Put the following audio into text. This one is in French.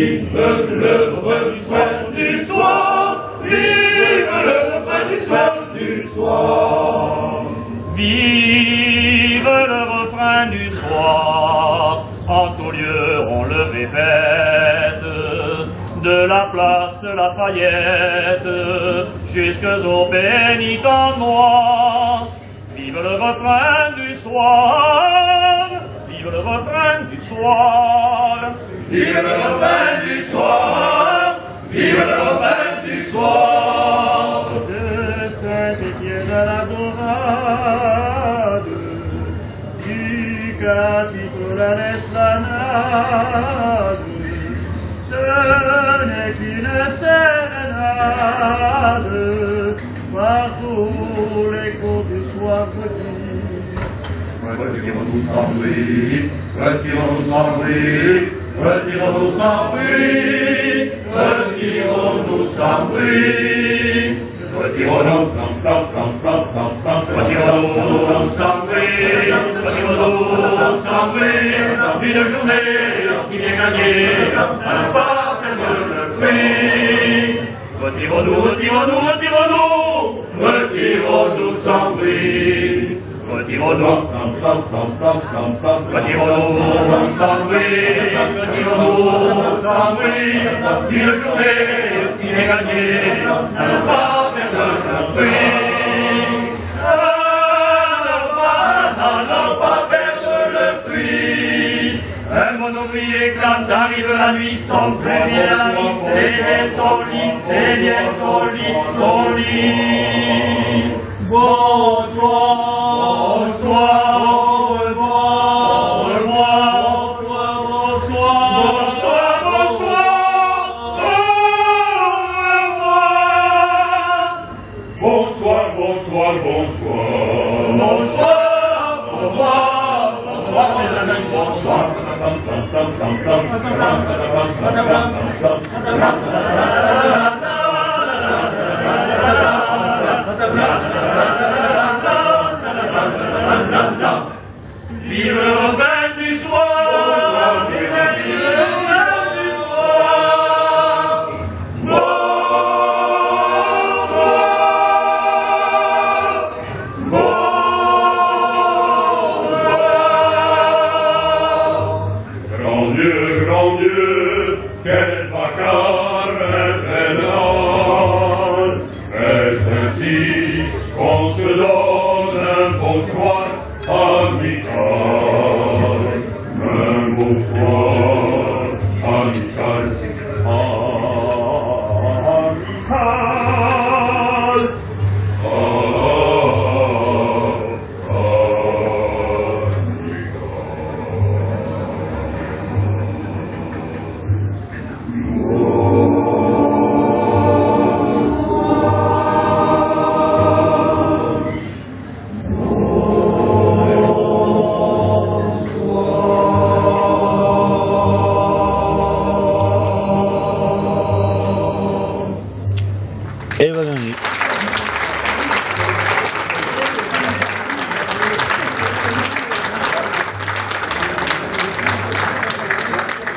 Vive le repas du soir du soir Vive le repas du soir du soir. Vive le refrain du soir En tout lieu on le répète. De la place de la paillette Jusqu'aux pénitents noirs Vive le refrain du soir Vive le refrain du soir. Vive le refrain du soir, vive le refrain du soir. de Saint-Étienne à la Dorade, du Capitole à l'Esplanade, ce n'est qu'une sérénade, partout l'écho du soir. Retirons-nous sans bruit, retirons-nous sans bruit, Retirons-nous sans bruit, retirons-nous sans bruit. Retirons-nous, plan, plan, plan, plan, plan, retirons-nous sans bruit, retirons-nous sans bruit. L'envie de journée, lorsqu'il est gagné, à la part de fruit. Retirons-nous, retirons-nous, retirons-nous, retirons-nous sans bruit. Retirons-nous, retirons-nous bruit, retirons-nous la nuit, c'est son lit, c'est bien son lit, son lit. Bonsoir, Vive le refrain du soir, ainsi qu'on se donne un bonsoir amical. Un bonsoir amical এইভাবে